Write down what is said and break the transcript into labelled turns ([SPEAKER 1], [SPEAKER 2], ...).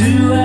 [SPEAKER 1] to